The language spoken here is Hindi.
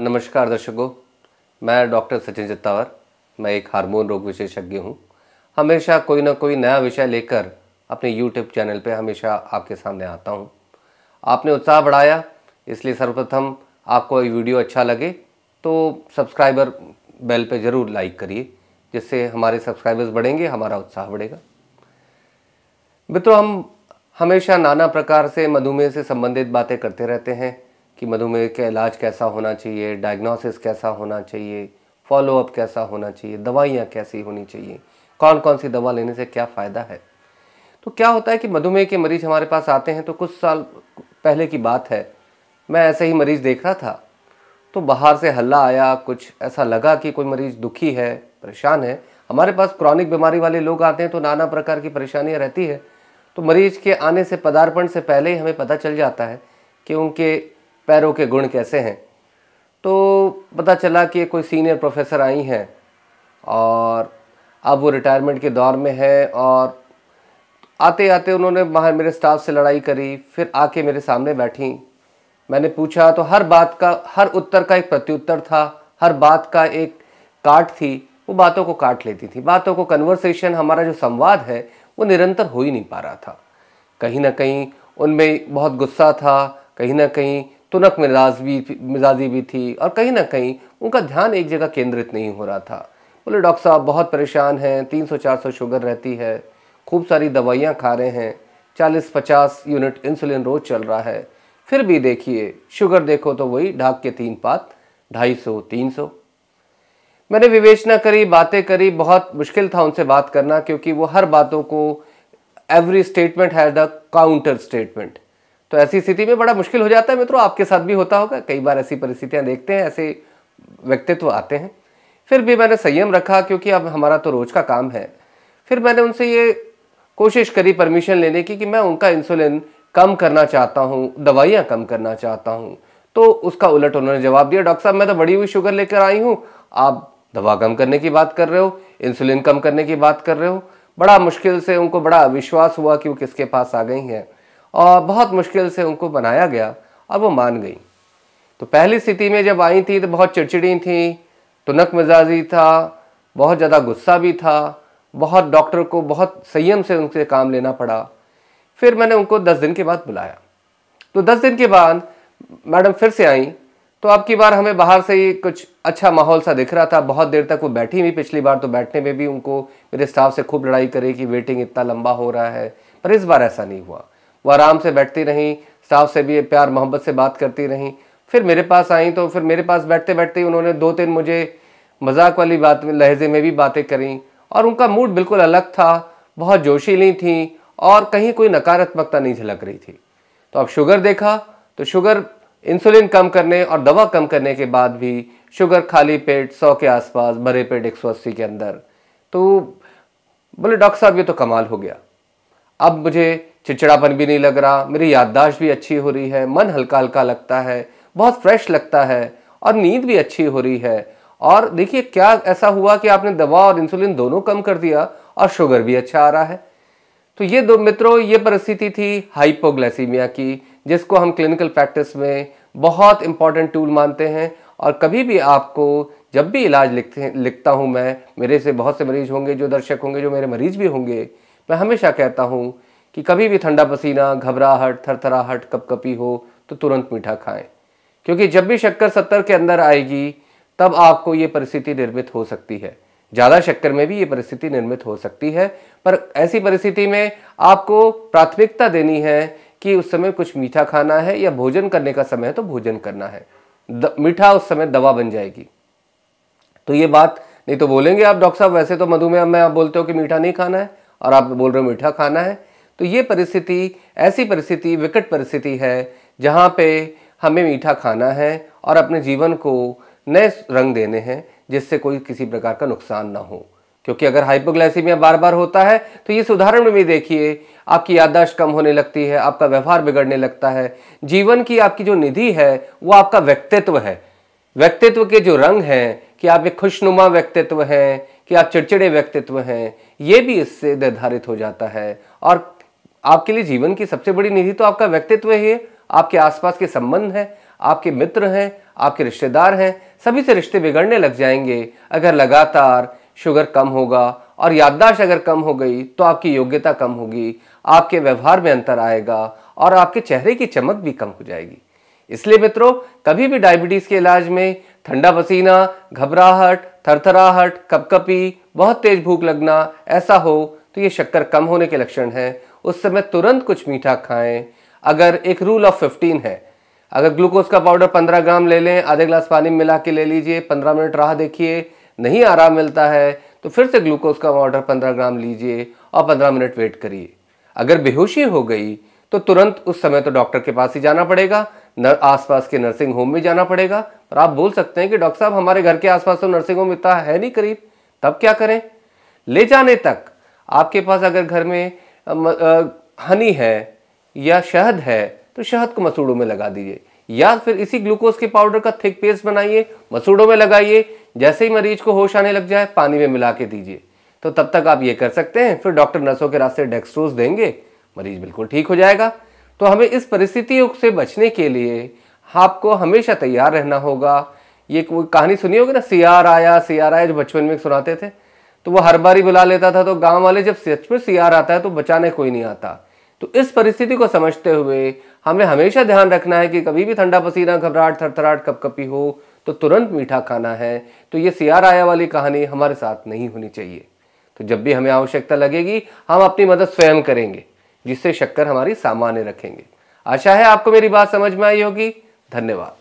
नमस्कार दर्शकों, मैं डॉक्टर सचिन चित्तावर मैं एक हार्मोन रोग विशेषज्ञ हूँ। हमेशा कोई ना कोई नया विषय लेकर अपने यूट्यूब चैनल पे हमेशा आपके सामने आता हूँ। आपने उत्साह बढ़ाया, इसलिए सर्वप्रथम आपको ये वीडियो अच्छा लगे तो सब्सक्राइबर बेल पे ज़रूर लाइक करिए, जिससे हमारे सब्सक्राइबर्स बढ़ेंगे, हमारा उत्साह बढ़ेगा। मित्रों, हम हमेशा नाना प्रकार से मधुमेह से संबंधित बातें करते रहते हैं कि मधुमेह का इलाज कैसा होना चाहिए डायग्नोसिस कैसा होना चाहिए फॉलोअप कैसा होना चाहिए, दवाइयाँ कैसी होनी चाहिए कौन कौन सी दवा लेने से क्या फ़ायदा है? तो क्या होता है कि मधुमेह के मरीज़ हमारे पास आते हैं तो कुछ साल पहले की बात है। मैं ऐसे ही मरीज़ देख रहा था तो बाहर से हल्ला आया, कुछ ऐसा लगा कि कोई मरीज़ दुखी है, परेशान है। हमारे पास क्रॉनिक बीमारी वाले लोग आते हैं तो नाना प्रकार की परेशानियाँ रहती है। तो मरीज़ के आने से, पदार्पण से पहले ही हमें पता चल जाता है कि उनके पैरों के गुण कैसे हैं? तो पता चला कि कोई सीनियर प्रोफेसर आई हैं और अब वो रिटायरमेंट के दौर में है और आते आते उन्होंने बाहर मेरे स्टाफ से लड़ाई करी, फिर आके मेरे सामने बैठी। मैंने पूछा तो हर बात का, हर उत्तर का एक प्रत्युत्तर था, हर बात का एक काट थी। वो बातों को काट लेती थी। बातों को कन्वर्सेशन हमारा जो संवाद है, वो निरंतर हो ही नहीं पा रहा था। कहीं ना कहीं उनमें बहुत गुस्सा था, कहीं ना कहीं तुनक मिजाज भी मिजाजी भी थी और कहीं ना कहीं उनका ध्यान एक जगह केंद्रित नहीं हो रहा था। बोले, डॉक्टर साहब, बहुत परेशान हैं, तीन सौ शुगर रहती है, खूब सारी दवाइयाँ खा रहे हैं, चालीस पचास यूनिट इंसुलिन रोज चल रहा है। फिर भी देखिए, शुगर देखो तो वही ढाक के तीन पात, ढाई सौ, तीन सौ। मैंने विवेचना करी, बातें करी, बहुत मुश्किल था उनसे बात करना क्योंकि वो हर बातों को every statement has the counter statement तो ऐसी स्थिति में बड़ा मुश्किल हो जाता है मित्रों, आपके साथ भी होता होगा। कई बार ऐसी परिस्थितियाँ देखते हैं, ऐसे व्यक्तित्व आते हैं। फिर भी मैंने संयम रखा क्योंकि अब हमारा तो रोज का काम है। फिर मैंने उनसे ये कोशिश करी परमिशन लेने की कि मैं उनका इंसुलिन कम करना चाहता हूँ, दवाइयाँ कम करना चाहता हूँ। तो उसका उलट उन्होंने जवाब दिया, डॉक्टर साहब, मैं तो बड़ी हुई शुगर लेकर आई हूँ। आप दवा कम करने की बात कर रहे हो, इंसुलिन कम करने की बात कर रहे हो। बड़ा मुश्किल से उनको बड़ा अविश्वास हुआ कि वो किसके पास आ गई हैं। और बहुत मुश्किल से उनको बनाया गया और वो मान गई। तो पहली स्थिति में जब आई थी तो बहुत चिड़चिड़ी थी तुनक मिजाजी था, बहुत ज़्यादा गुस्सा भी था, बहुत डॉक्टर को बहुत संयम से उनसे काम लेना पड़ा। फिर मैंने उनको दस दिन के बाद बुलाया। तो दस दिन के बाद मैडम फिर से आई। तो अब की बार हमें बाहर से ही कुछ अच्छा माहौल सा दिख रहा था। बहुत देर तक वो बैठी हुई पिछली बार तो बैठने में भी उनको मेरे स्टाफ से खूब लड़ाई करे कि वेटिंग इतना लंबा हो रहा है, पर इस बार ऐसा नहीं हुआ। वो आराम से बैठती रहीं स्टाफ से भी प्यार, मोहब्बत से बात करती रहीं। फिर मेरे पास आई तो फिर मेरे पास बैठते बैठते उन्होंने दो तीन मुझे मज़ाक वाली बात में लहजे में भी बातें करी और उनका मूड बिल्कुल अलग था, बहुत जोशीली थी और कहीं कोई नकारात्मकता नहीं झलक रही थी। तो अब शुगर देखा तो शुगर इंसुलिन कम करने और दवा कम करने के बाद भी शुगर खाली पेट, सौ के आसपास, भरे पेट एक के अंदर। तो बोले, डॉक्टर साहब, ये तो कमाल हो गया। अब मुझे चिड़चिड़ापन भी नहीं लग रहा, मेरी याददाश्त भी अच्छी हो रही है, मन हल्का हल्का लगता है, बहुत फ्रेश लगता है और नींद भी अच्छी हो रही है। और देखिए, क्या ऐसा हुआ कि आपने दवा और इंसुलिन दोनों कम कर दिया और शुगर भी अच्छा आ रहा है? तो ये दो मित्रों, ये परिस्थिति थी हाइपोग्लाइसीमिया की, जिसको हम क्लिनिकल प्रैक्टिस में बहुत इंपॉर्टेंट टूल मानते हैं। और कभी भी आपको जब भी इलाज लिखते, लिखता हूँ मैं, मेरे से बहुत से मरीज़ होंगे, जो दर्शक होंगे, जो मेरे मरीज़ भी होंगे, मैं हमेशा कहता हूँ कि कभी भी ठंडा पसीना घबराहट थरथराहट कपकपी हो तो तुरंत मीठा खाएँ। क्योंकि जब भी शक्कर सत्तर के अंदर आएगी तब आपको ये परिस्थिति निर्मित हो सकती है। ज़्यादा शक्कर में भी ये परिस्थिति निर्मित हो सकती है पर ऐसी परिस्थिति में आपको प्राथमिकता देनी है कि उस समय कुछ मीठा खाना है या भोजन करने का समय है तो भोजन करना है। द, मीठा उस समय दवा बन जाएगी। तो ये बात नहीं तो बोलेंगे आप डॉक्टर साहब वैसे तो मधुमेह में आप बोलते हो कि मीठा नहीं खाना है और आप बोल रहे हो मीठा खाना है तो ये परिस्थिति, ऐसी परिस्थिति, विकट परिस्थिति है, जहाँ पे हमें मीठा खाना है और अपने जीवन को नए रंग देने हैं, जिससे कोई किसी प्रकार का नुकसान ना हो। क्योंकि अगर हाइपोग्लाइसीमिया बार बार होता है तो इस उदाहरण में भी देखिए, आपकी याददाश्त कम होने लगती है, आपका व्यवहार बिगड़ने लगता है, जीवन की आपकी जो निधि है, वो आपका व्यक्तित्व है। व्यक्तित्व के जो रंग हैं, कि आप एक खुशनुमा व्यक्तित्व हैं, कि आप चिड़चिड़े व्यक्तित्व हैं, ये भी इससे निर्धारित हो जाता है और आपके लिए जीवन की सबसे बड़ी निधि तो आपका व्यक्तित्व ही है। आपके आसपास के संबंध हैं, आपके मित्र हैं, आपके रिश्तेदार हैं, सभी से रिश्ते बिगड़ने लग जाएँगे। अगर लगातार शुगर कम होगा और याददाश्त अगर कम हो गई तो आपकी योग्यता कम होगी, आपके व्यवहार में अंतर आएगा और आपके चेहरे की चमक भी कम हो जाएगी। इसलिए मित्रों, कभी भी डायबिटीज़ के इलाज में ठंडा पसीना, घबराहट, थरथराहट, कपकपी, बहुत तेज भूख लगना ऐसा हो तो ये शक्कर कम होने के लक्षण है। उस समय तुरंत कुछ मीठा खाएँ। अगर एक रूल ऑफ़ 15 है, अगर ग्लूकोज का पाउडर 15 ग्राम ले लें, आधे ग्लास पानी मिला के ले लीजिए 15 मिनट राह देखिए, नहीं आराम मिलता है तो फिर से ग्लूकोज का पाउडर 15 ग्राम लीजिए और 15 मिनट वेट करिए। अगर बेहोशी हो गई तो तुरंत उस समय तो डॉक्टर के पास ही जाना पड़ेगा नर आसपास के नर्सिंग होम में जाना पड़ेगा। पर आप बोल सकते हैं कि डॉक्टर साहब, हमारे घर के आसपास तो नर्सिंग होम इतना है नहीं करीब, तब क्या करें? ले जाने तक आपके पास अगर घर में हनी है या शहद है तो शहद को मसूड़ों में लगा दीजिए। या फिर इसी ग्लूकोज के पाउडर का थिक पेस्ट बनाइए, मसूड़ों में लगाइए, जैसे ही मरीज़ को होश आने लग जाए, पानी में मिला के दीजिए। तो तब तक आप ये कर सकते हैं, फिर डॉक्टर नर्सों के रास्ते डेक्सट्रोज देंगे, मरीज़ बिल्कुल ठीक हो जाएगा। तो हमें इस परिस्थितियों से बचने के लिए आपको हमेशा तैयार रहना होगा। ये कोई कहानी सुनी होगी ना, सियार आया सियार आया, जो बचपन में सुनाते थे? तो वो हर बार ही बुला लेता था तो गाँव वाले जब सच में सियार आता है तो बचाने कोई नहीं आता। तो इस परिस्थिति को समझते हुए हमें हमेशा ध्यान रखना है कि कभी भी ठंडा पसीना, घबराहट, थरथराहट, कपकपी हो तो तुरंत मीठा खाना है। तो ये सियार आया वाली कहानी हमारे साथ नहीं होनी चाहिए। तो जब भी हमें आवश्यकता लगेगी, हम अपनी मदद स्वयं करेंगे, जिससे शक्कर हमारी सामान्य रखेंगे। आशा है आपको मेरी बात समझ में आई होगी। धन्यवाद।